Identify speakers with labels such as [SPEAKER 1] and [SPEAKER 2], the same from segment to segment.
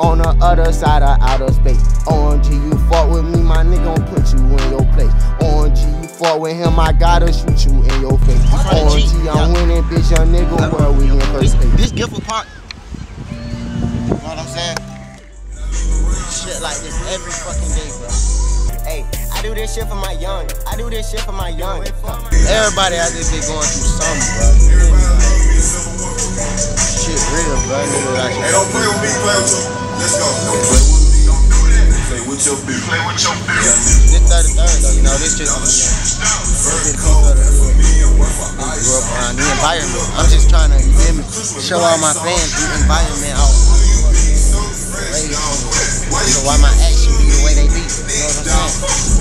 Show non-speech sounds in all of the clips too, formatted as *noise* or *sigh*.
[SPEAKER 1] on the other side of outer space. OMG, you fought with me, my nigga gon' put you in your place. OMG, you fought with him, I gotta shoot you in your face. OMG, I'm winning, bitch, young nigga, where we in first place.
[SPEAKER 2] This gift part. You know what I'm saying? Shit like this every fucking day, bro. Hey, I do this shit for my young. I do this shit for my young. Everybody out there be going through something, bro. Shit real, bro.
[SPEAKER 3] Hey, don't play with me, play with you. Let's go. Don't play with me, don't do that. Play with your bitch. Play with your bitch.
[SPEAKER 2] this 33rd, though, you know, this shit. This
[SPEAKER 3] Code for me and work for
[SPEAKER 2] grew up around the environment. I'm just trying to, you feel me, show all my fans the environment out. So why my action be the way they be? You know what I'm saying?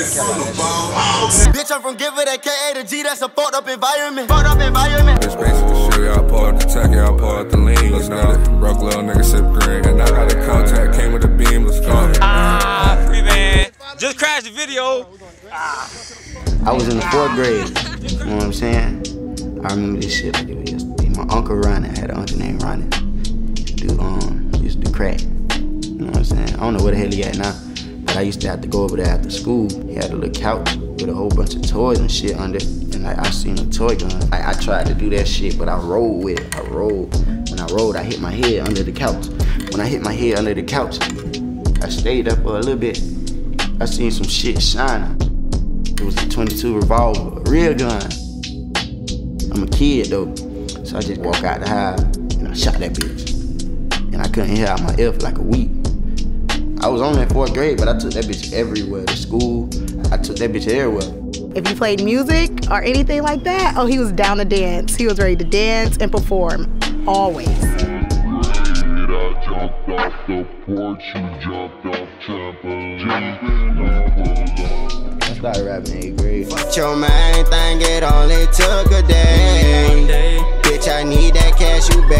[SPEAKER 2] Bitch, I'm from Gifford, that KA to G, that's a fucked up environment. Fucked up environment.
[SPEAKER 4] Bitch, basically shoot y'all pull out the tech, y'all pull out the lean, let's go. Broke little nigga sip green, and I got a contact, came with the beam, let's go.
[SPEAKER 5] Ah, free man. Just crashed the video.
[SPEAKER 1] I was in the fourth grade. You know what I'm saying? I remember this shit like it was yesterday. My uncle Ronnie, I had an uncle named Ronnie. Dude, um, used to crack. You know what I'm saying? I don't know where the hell he at now. I used to have to go over there after school. He had a little couch with a whole bunch of toys and shit under. And like I seen a toy gun. Like I tried to do that shit, but I rolled with it. I rolled. When I rolled, I hit my head under the couch. When I hit my head under the couch, I stayed up for a little bit. I seen some shit shining. It was a 22 revolver, a real gun. I'm a kid though, so I just walk out the house and I shot that bitch. And I couldn't hear out my ear for like a week. I was only in fourth grade, but I took that bitch everywhere. To school, I took that bitch everywhere.
[SPEAKER 6] If you played music or anything like that, oh, he was down to dance. He was ready to dance and perform, always.
[SPEAKER 1] I started rapping in eighth grade.
[SPEAKER 2] Fuck your main thing, it only took a day. Bitch, I need that cash, you better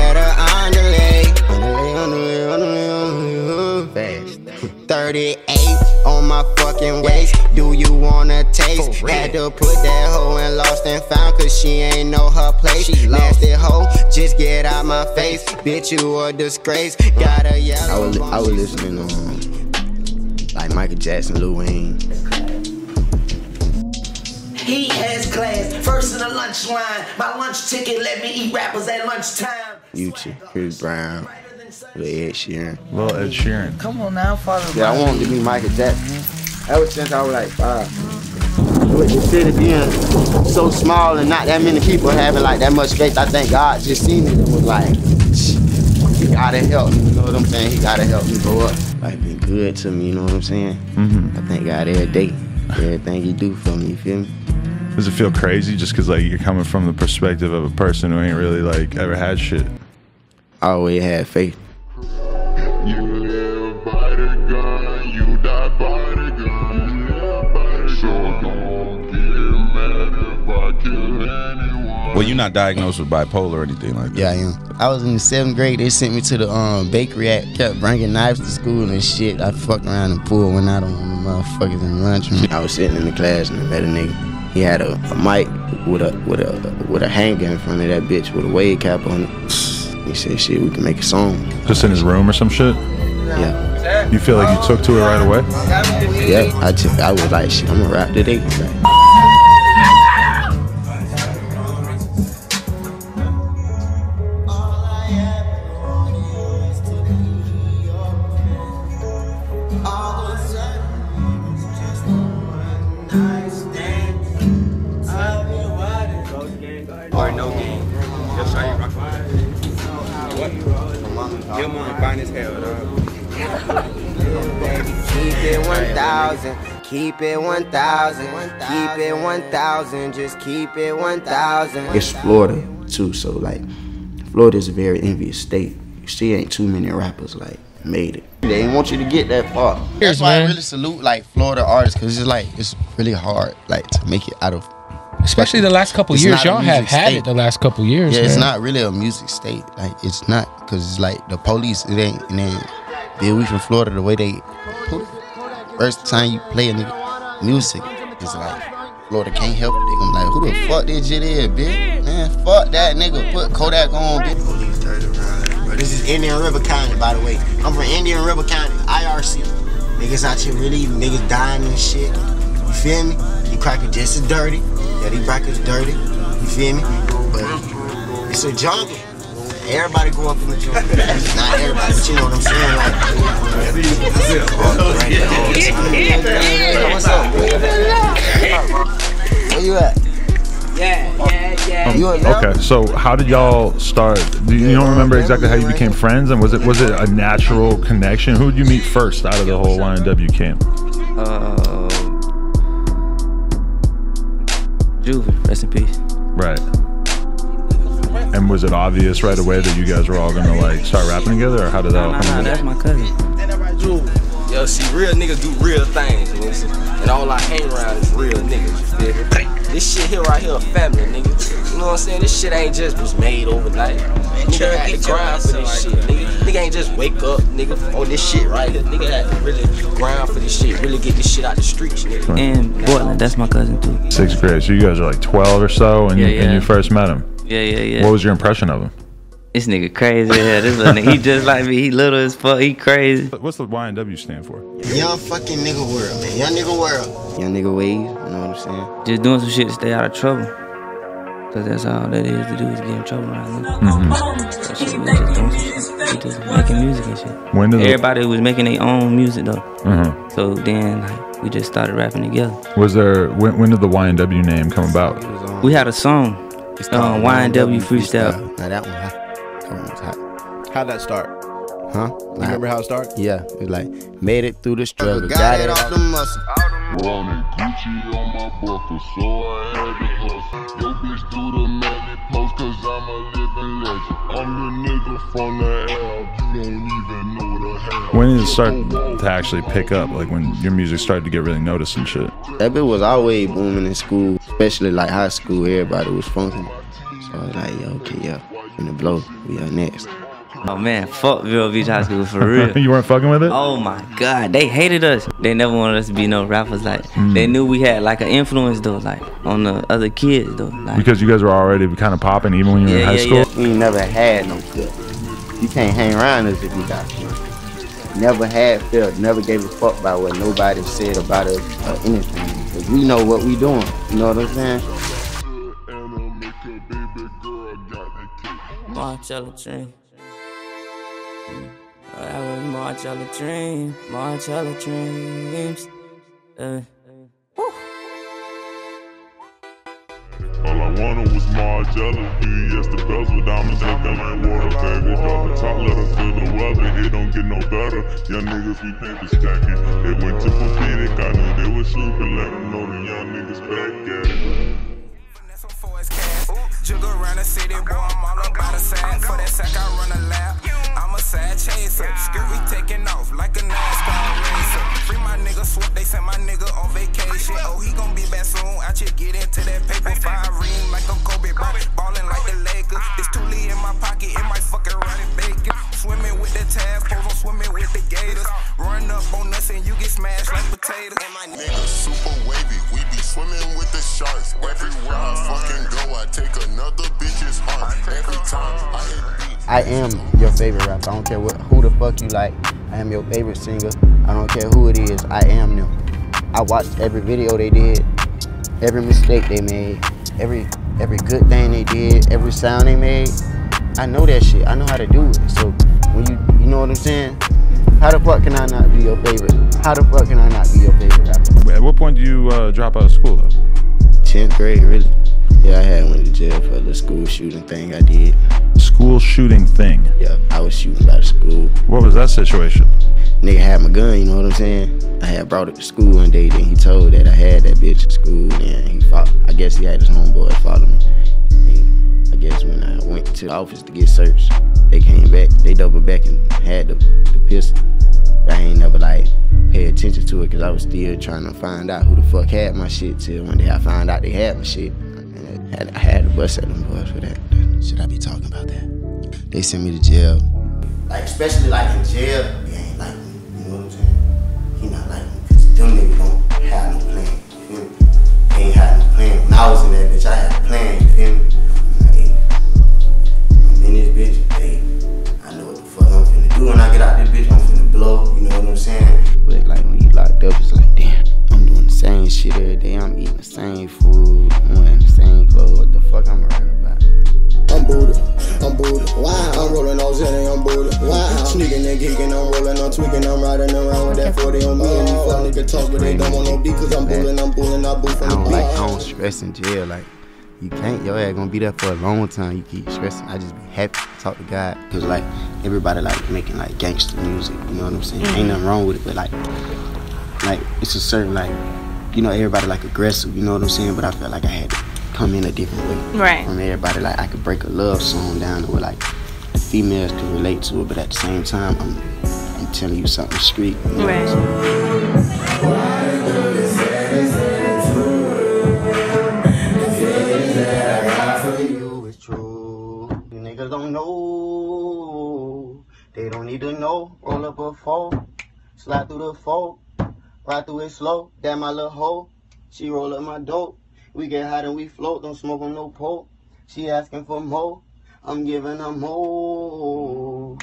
[SPEAKER 2] 38 on my fucking waist. Do you wanna taste? Had to put that hoe in lost and found, cause she ain't know her place. Nasty hoe, just get out my face. Bitch, you a disgrace. Got a
[SPEAKER 1] I
[SPEAKER 2] yellow.
[SPEAKER 1] was I was listening to um, like Michael Jackson, Lil Wayne.
[SPEAKER 7] He has class, first in the lunch line. My lunch ticket let me eat rappers at lunchtime.
[SPEAKER 1] too, Chris Brown, Lil Ed Sheeran.
[SPEAKER 8] Little Ed Sheeran.
[SPEAKER 7] Come on now, father.
[SPEAKER 1] Yeah, I wanted to be Michael Jackson. Ever since I was like five. With the city being so small and not that many people having like that much faith, I think God just seen it and was like, He gotta help me, you know what I'm saying? He gotta help me grow up. Life been good to me, you know what I'm saying?
[SPEAKER 8] Mm-hmm.
[SPEAKER 1] I thank God every day. Everything he do for me, you feel me?
[SPEAKER 8] Does it feel crazy just because like you're coming from the perspective of a person who ain't really like ever had shit?
[SPEAKER 1] I always had faith.
[SPEAKER 3] You live by the gun, you die by the gun. You live by the so don't get mad if I kill anyone.
[SPEAKER 9] Well, you're not diagnosed with bipolar or anything like that.
[SPEAKER 1] Yeah, I am. I was in the seventh grade. They sent me to the um, Baker Act, kept bringing knives to school and shit. I fucked around and pulled one out on one of the motherfuckers in the lunchroom. I was sitting in the class and I met a nigga. He had a, a mic with a with a with a hanger in front of that bitch with a wave cap on it. He said, "Shit, we can make a song."
[SPEAKER 8] Just in his room or some shit?
[SPEAKER 1] Yeah,
[SPEAKER 8] You feel like you took to it right away?
[SPEAKER 1] yeah. I just I was like, "Shit, I'm gonna rap today." Like,
[SPEAKER 5] Or no game. Just how you rock What? Your mom fine as hell, dog.
[SPEAKER 2] Keep it 1,000. Keep it 1,000. Keep it 1,000. Just keep it 1,000.
[SPEAKER 1] it's Florida too, so like, Florida is a very envious state. You see, ain't too many rappers like made it. They didn't want you to get that far. That's why I really salute like Florida artists, cause it's like it's really hard like to make it out of.
[SPEAKER 10] Especially the last couple years, y'all have had
[SPEAKER 1] state.
[SPEAKER 10] it the last couple years.
[SPEAKER 1] Yeah, it's not really a music state. Like it's not, cause it's like the police. It ain't. It ain't. Yeah, we from Florida. The way they first time you play a nigga music is like Florida can't help it. They gonna like, who the fuck this shit is, bitch? Man, fuck that nigga. Put Kodak on, bitch. Police turned around.
[SPEAKER 2] bro. This is Indian River County, by the way. I'm from Indian River County, IRC. Niggas out here really, niggas dying and shit. You feel me? You crackers just as dirty. Yeah, these crackers dirty. You feel me? But it's a jungle. Everybody grow up in the jungle. Not everybody, but you know what I'm saying. Like, what's up? Where you at?
[SPEAKER 7] Yeah, yeah, yeah.
[SPEAKER 2] You?
[SPEAKER 8] Okay, so how did y'all start? Do you, you don't remember exactly how you became friends, and was it was it a natural connection? Who did you meet first out of the whole YNW camp?
[SPEAKER 11] Uh, Juvy, rest in peace.
[SPEAKER 8] Right. And was it obvious right away that you guys were all gonna like start rapping together, or how did that all
[SPEAKER 11] Nah,
[SPEAKER 8] come
[SPEAKER 11] nah, that's my cousin.
[SPEAKER 5] Yo, see, real niggas do real things, nigga. And all I hang around is real niggas, you feel me? This shit here right here a family, nigga. You know what I'm saying? This shit ain't just was made overnight. Nigga had to grind for this shit, nigga. Nigga ain't just wake up, nigga, on this shit right here. Nigga had to really grind for this shit, really get this shit out the streets, nigga.
[SPEAKER 11] And Bortlen, that's my cousin too.
[SPEAKER 8] Sixth grade. So you guys are like twelve or so, and,
[SPEAKER 11] Yeah,
[SPEAKER 8] you, and you first met him.
[SPEAKER 11] Yeah, yeah, yeah.
[SPEAKER 8] What was your impression of him?
[SPEAKER 11] This nigga crazy. Yeah, this little nigga, he just like me. He little as fuck. He crazy.
[SPEAKER 8] What's the YNW stand for?
[SPEAKER 2] Young fucking nigga world, man. Young nigga world.
[SPEAKER 1] Young nigga wave, you know what I'm saying?
[SPEAKER 11] Just doing some shit to stay out of trouble. Cause that's all that is to do is get in trouble around here.
[SPEAKER 8] Mhm.
[SPEAKER 11] So shit, we just doing some shit. We just making music and shit.
[SPEAKER 8] When did the-
[SPEAKER 11] Everybody was making their own music though.
[SPEAKER 8] Mhm.
[SPEAKER 11] So then like, we just started rapping together.
[SPEAKER 8] Was there when, when did the YNW name come about?
[SPEAKER 11] We had a song, um, YNW Freestyle.
[SPEAKER 1] Now that one. That one was hot.
[SPEAKER 12] How'd that start?
[SPEAKER 1] Huh?
[SPEAKER 12] You remember how it started?
[SPEAKER 1] Yeah, it was like made it through the struggle,
[SPEAKER 2] Got it off the muscle.
[SPEAKER 3] Running Gucci on my buckle, so I had to hustle. Yo, bitch, do the melody post, cause I'm a living legend. I'm the nigga from the L, you don't even know the hell.
[SPEAKER 8] When did it start to actually pick up? Like when your music started to get really noticed and shit?
[SPEAKER 1] That bit was always booming in school, especially like high school. Everybody was funky. So I was like, yo, okay, yeah, in the blow, we are next.
[SPEAKER 11] Oh man, fuck Vero Beach High School for real. *laughs*
[SPEAKER 8] you weren't fucking with it?
[SPEAKER 11] Oh my god, they hated us. They never wanted us to be no rappers. Like
[SPEAKER 8] Mm.
[SPEAKER 11] they knew we had like an influence though, like on the other kids though. Like
[SPEAKER 8] Because you guys were already kind of popping even when you were in high
[SPEAKER 11] yeah,
[SPEAKER 8] school?
[SPEAKER 1] We ain't never had no cut. You can't hang around us if you got cut. Never had felt, never gave a fuck about what nobody said about us or anything. Because we know what we doing. You know what I'm saying?
[SPEAKER 11] Marcella Dream. That was Marcella Dream. Marcella Dreams. Uh,
[SPEAKER 3] All I wanted was Margiela. Yes, the bells with diamonds looking like water, baby. Drop the top, let us feel the weather. It don't get no better. Young niggas, we paper stacking. They went to Papinic, I knew they was sleeping. Let them know the young niggas back at it.
[SPEAKER 13] Jug around the city, boy, I'm all about a sack. For that sack, I run a lap. I'm sad chaser. Skirt, we taking off like a NASCAR racer. Free my nigga swap, they sent my nigga on vacation. Oh, he gon' be back soon. I here get into that paper. Five ring like a Kobe, bro. Ballin' like the Lakers. This Thule in my pocket, it might fucking run
[SPEAKER 1] I am your favorite rapper. I don't care what, who the fuck you like. I am your favorite singer. I don't care who it is. I am them. I watched every video they did, every mistake they made, every every good thing they did, every sound they made. I know that shit. I know how to do it. So when you you know what I'm saying? How the fuck can I not be your favorite? How the fuck can I not be your favorite rapper?
[SPEAKER 8] At what point do you uh, drop out of school though?
[SPEAKER 1] 10th grade, really. Yeah, I had went to jail for the school shooting thing I did.
[SPEAKER 8] School shooting thing.
[SPEAKER 1] Yeah, I was shooting by the school.
[SPEAKER 8] What was that situation?
[SPEAKER 1] Nigga had my gun, you know what I'm saying? I had brought it to school one day, then he told that I had that bitch at school, and he fought. I guess he had his homeboy follow me. And I guess when I went to the office to get searched, they came back, they doubled back and had the, the pistol. I ain't never like pay attention to it because I was still trying to find out who the fuck had my shit till one day I found out they had my shit. Had I had to bust at them boys for that. Should I be talking about that? They sent me to jail. Like especially like in jail, they ain't like me. You know what I'm saying? He not like me because them niggas don't have no plan. You feel me? They ain't had no plan. When I was in that bitch, I had a plan. You feel me? I'm in this bitch. Hey, I know what the fuck I'm finna do when I get out this bitch. I'm finna blow. You know what
[SPEAKER 2] I'm saying? But like when you locked up, it's like damn. I'm doing the same shit every day. I'm eating the same food. And geeking, I'm rolling, I'm tweaking, I'm riding around with that 40 on me. And these fuck nigga talk, but they don't want no beat, cause I'm bulling, I'm bulling, I boo
[SPEAKER 1] I
[SPEAKER 2] from the
[SPEAKER 1] don't
[SPEAKER 2] beat.
[SPEAKER 1] like I don't stress in jail. Like you can't. Your ass gonna be there for a long time. You keep stressing. I just be happy. Talk to God. Cause like everybody like making like gangster music. You know what I'm saying? Ain't nothing wrong with it, but like like it's a certain like you know everybody like aggressive. You know what I'm saying? But I felt like I had to come in a different way.
[SPEAKER 6] Right.
[SPEAKER 1] From everybody, like I could break a love song down to where like the females can relate to it, but at the same time I'm I'm telling you something street. You know what I'm saying? you is true. You niggas don't know. They don't need to know. Roll up a four, slide through the four, ride through it slow. Damn my little hoe. She roll up my dope. We get hot and we float. Don't smoke on no pole. She asking for more. I'm giving her more.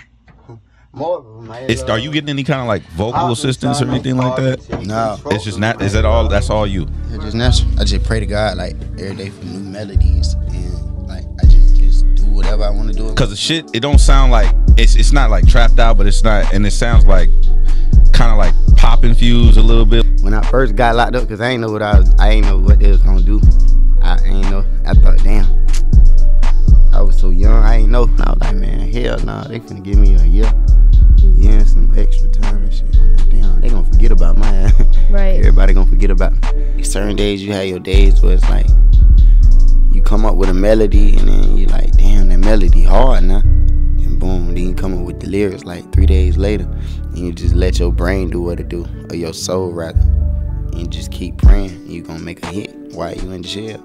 [SPEAKER 1] More of my
[SPEAKER 9] Is, are you getting any kind of like vocal assistance or anything like that?
[SPEAKER 1] No.
[SPEAKER 9] It's just not. Is that all? That's all you.
[SPEAKER 1] It's just natural. I just pray to God like every day for new melodies and like I just just do whatever I want to do.
[SPEAKER 9] Cause the shit, it don't sound like it's it's not like trapped out, but it's not, and it sounds like kind of like pop infused a little bit.
[SPEAKER 1] When I first got locked up, cause I ain't know what I was, I ain't know what they was gonna do. I ain't know. I thought, damn. I so young, I ain't know. I was like, man, hell nah, they finna give me a year, Yeah, some extra time and shit. I'm like, damn, they gonna forget about my ass. *laughs*
[SPEAKER 12] Right.
[SPEAKER 1] Everybody gonna forget about me. Certain days you have your days where it's like you come up with a melody and then you're like, damn, that melody hard now. And boom, then you come up with the lyrics like three days later. And you just let your brain do what it do, or your soul rather. And you just keep praying, you gonna make a hit while you in jail.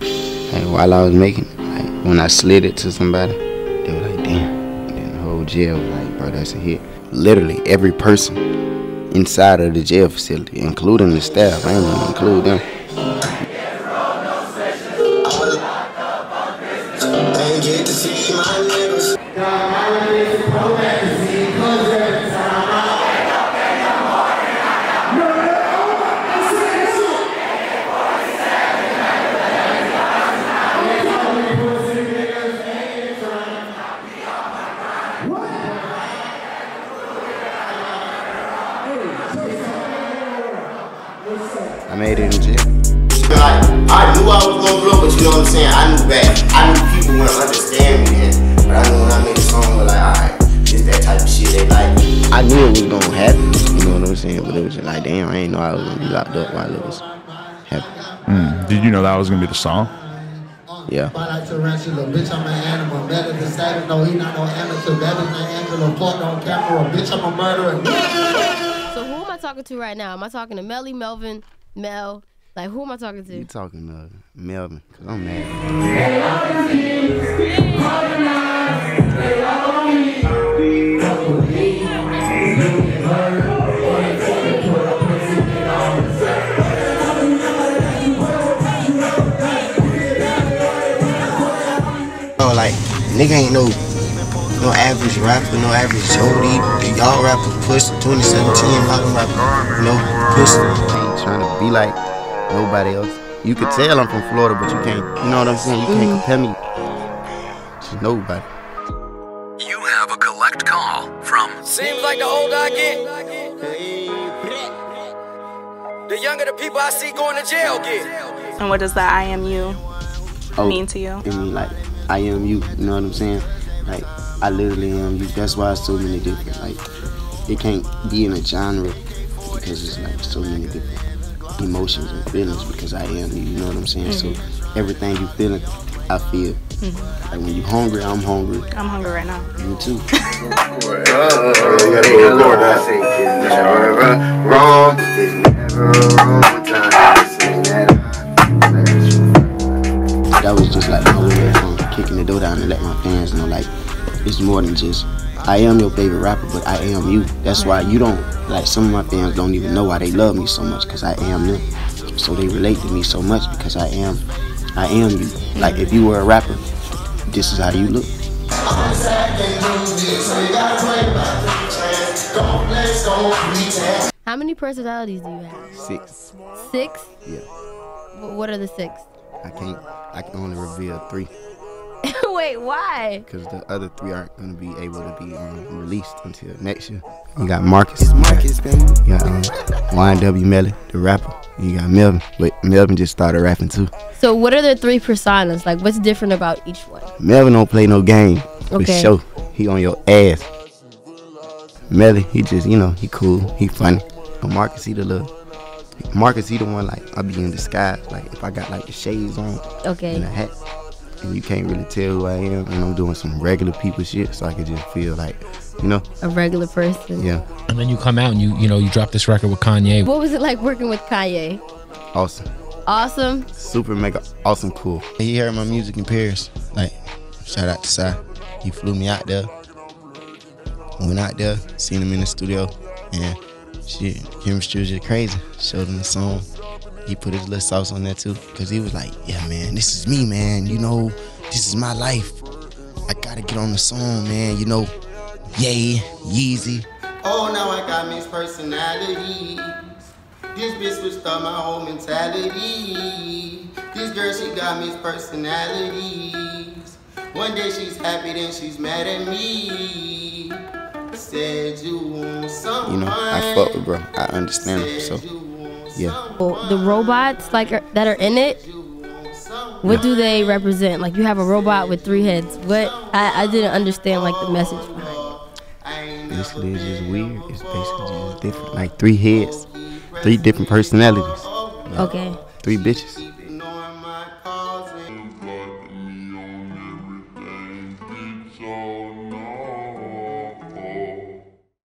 [SPEAKER 1] And while I was making it, like when I slid it to somebody, they were like, damn. And the whole jail was like, bro, that's a hit. Literally every person inside of the jail facility, including the staff, I ain't gonna include them. I made it in jail.
[SPEAKER 2] Like, I knew I was gonna blow, but you know what I'm saying? I knew back. I knew people wouldn't understand me then. But I knew when I made a song, we're like, alright, this that type of shit they like.
[SPEAKER 1] I knew it was gonna happen, you know what I'm saying? But it was just like, damn, I ain't know I was gonna be locked up while it was happening.
[SPEAKER 8] Mm. Did you know that was gonna be the song?
[SPEAKER 1] Yeah.
[SPEAKER 14] I like tarantula, bitch, I'm an animal. Better than Saturn, no, he not no amateur. Better than Angela, fuck on camera, bitch, I'm a murderer.
[SPEAKER 12] So who am I talking to right now? Am I talking to Melly, Melvin, Mel? Like who am I talking to?
[SPEAKER 1] You talking to Melvin, cause I'm mad. Oh, like, nigga ain't no no average rapper, no average Jody. Y'all rappers push 2017, y'all them rappers, you know, push. I ain't trying to be like nobody else. You could tell I'm from Florida, but you can't, you know what I'm saying? You can't mm. compare me to nobody.
[SPEAKER 15] You have a collect call from.
[SPEAKER 16] Seems like the older I get, the younger the people I see going to jail get.
[SPEAKER 6] And what does the I am you
[SPEAKER 1] Oh,
[SPEAKER 6] mean to you?
[SPEAKER 1] I mean, like, I am you. You know what I'm saying? Like, I literally am you. That's why it's so many different. Like, it can't be in a genre because it's like so many different emotions and feelings because I am you. You know what I'm saying? So everything you feeling, I feel.
[SPEAKER 6] Mhm.
[SPEAKER 1] Like when you're hungry, I'm hungry.
[SPEAKER 6] I'm hungry right now.
[SPEAKER 1] Me too.
[SPEAKER 2] Wrong, there's *laughs* never a wrong time. Sing that
[SPEAKER 1] That was just like my way of kicking the door down and let my fans know like it's more than just I am your favorite rapper, but I am you. That's why you don't like some of my fans don't even know why they love me so much because I am them. So they relate to me so much because I am I am you. Like if you were a rapper, this is how you look.
[SPEAKER 12] How many personalities do you have?
[SPEAKER 1] Six.
[SPEAKER 12] Six?
[SPEAKER 1] Yeah.
[SPEAKER 12] What are the six?
[SPEAKER 1] I can't I can only reveal three. *laughs*
[SPEAKER 12] Wait, why?
[SPEAKER 1] because the other three aren't gonna be able to be um, released until next year. You got Marcus, Marcus, baby. You got um, YNW Melly, the rapper. You got Melvin, but Melvin just started rapping too.
[SPEAKER 12] So what are the three personas? Like what's different about each one?
[SPEAKER 1] Melvin don't play no game for
[SPEAKER 12] Okay.
[SPEAKER 1] sure. He on your ass. Melly, he just you know he cool, he funny. But Marcus, he the little. Marcus, he the one like I be in disguise. Like if I got like the shades on,
[SPEAKER 12] Okay.
[SPEAKER 1] and a hat, and you can't really tell who I am, and I'm doing some regular people shit, so I can just feel like, you know,
[SPEAKER 12] A regular person.
[SPEAKER 1] yeah,
[SPEAKER 10] And then you come out and you you know you drop this record with Kanye.
[SPEAKER 12] What was it like working with Kanye?
[SPEAKER 1] awesome.
[SPEAKER 12] Awesome.
[SPEAKER 1] super mega awesome cool. He heard my music in Paris. Like, shout out to Sai. He flew me out there. Went out there, seen him in the studio, and shit, chemistry was just crazy. Showed him the song. He put his little sauce on there too, cause he was like, "Yeah, man, this is me, man. You know, this is my life. I gotta get on the song, man. You know, yay, Yeezy.
[SPEAKER 2] Oh, now I got mixed personalities. This bitch switched up my whole mentality. This girl, she got mixed personalities. One day she's happy, then she's mad at me. Said you want someone.
[SPEAKER 1] You know, I fuck with bro. I understand him, so yeah.
[SPEAKER 12] Well, The robots like are, that are in it. What do they represent? Like you have a robot with three heads. What? I, I didn't understand like the message behind. it.
[SPEAKER 1] Basically, it's just weird. It's basically just different. Like three heads, three different personalities. Like,
[SPEAKER 12] Okay.
[SPEAKER 1] Three bitches.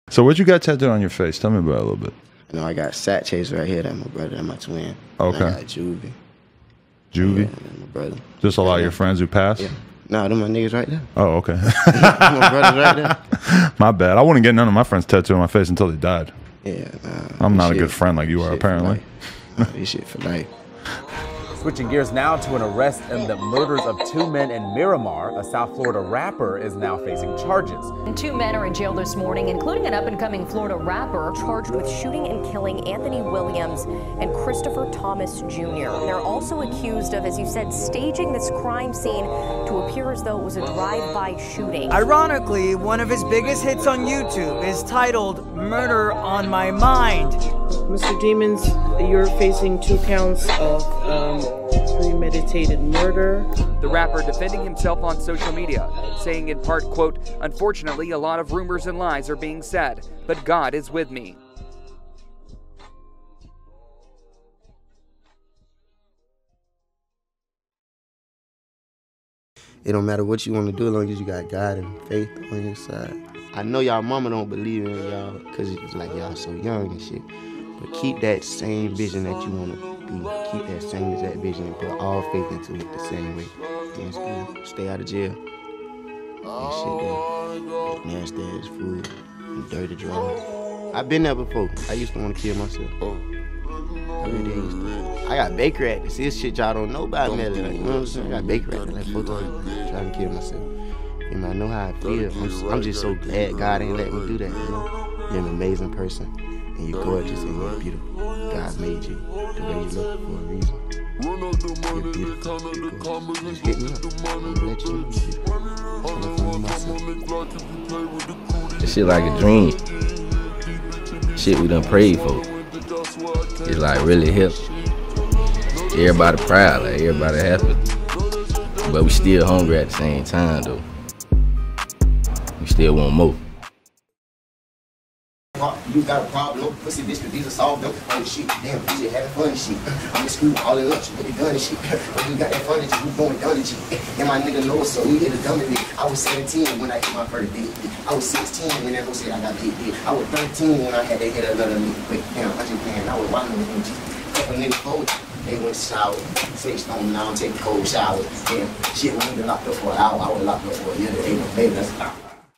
[SPEAKER 8] So what you got tattooed on your face? Tell me about it a little bit.
[SPEAKER 1] You know, I got Sak Chase right here. That's my brother. That's my twin.
[SPEAKER 8] Okay.
[SPEAKER 1] And I got Juvy.
[SPEAKER 8] Juvy.
[SPEAKER 1] My brother.
[SPEAKER 8] Just a lot of your friends who passed.
[SPEAKER 1] Yeah. Nah, them my niggas right there.
[SPEAKER 8] Oh, okay. *laughs*
[SPEAKER 1] my brothers right there. *laughs*
[SPEAKER 8] my bad. I wouldn't get none of my friends tattooed on my face until they died.
[SPEAKER 1] Yeah, nah.
[SPEAKER 8] I'm not a good friend like you are,
[SPEAKER 1] shit
[SPEAKER 8] apparently.
[SPEAKER 1] Nah, this shit for life. *laughs*
[SPEAKER 17] Switching gears now to an arrest in the murders of two men in Miramar. A South Florida rapper is now facing charges.
[SPEAKER 18] And two men are in jail this morning, including an up and coming Florida rapper charged with shooting and killing Anthony Williams and Christopher Thomas Jr. They're also accused of, as you said, staging this crime scene to appear as though it was a drive by shooting.
[SPEAKER 19] Ironically, one of his biggest hits on YouTube is titled Murder on My Mind.
[SPEAKER 20] Mr. Demons, you're facing two counts of um, premeditated murder.
[SPEAKER 21] The rapper defending himself on social media, saying in part, quote, Unfortunately, a lot of rumors and lies are being said, but God is with me.
[SPEAKER 1] It don't matter what you want to do as long as you got God and faith on your side. I know y'all mama don't believe in y'all because it's like y'all so young and shit. But keep that same vision that you want to be. Keep that same exact vision and put all faith into it the same way. Stay out of jail. And shit there. Nasty ass food and dirty drugs. I've been there before. I used to want to kill myself. I really to. I got Baker Act this. Shit y'all don't know about me. Like, you know what I'm saying? I got Baker Act like four times trying to kill myself. You know, I know how I feel. I'm, I'm just so glad God ain't let me do that. You know, you're an amazing person, and you're gorgeous and you're beautiful. God made you the way you look for a reason. You're gorgeous. Just hit me up. I'm gonna let you know you're. I'm gonna find myself.
[SPEAKER 5] This shit like a dream. Shit we done prayed for. It's like really hip. Everybody proud, like everybody happy. But we still hungry at the same time though. We still want more.
[SPEAKER 2] You got a problem, pussy bitch, but these are solved up fun shit. Damn, you just having fun shit. I'm just screwing all in lunch with the gun and shit. When you got that fun shit, you going done and shit. And my nigga knows, so he hit a dummy dick. I was 17 when I hit my first dick. I was 16 when that hoe said I got big dick. I was 13 when I had to hit another nigga. Wait, damn, I just playing. I was wilding with him. Couple niggas cold. They went shower. Six stone now, take cold shower. Damn, shit, when we locked up for an hour, I was locked up for a year. They baby. That's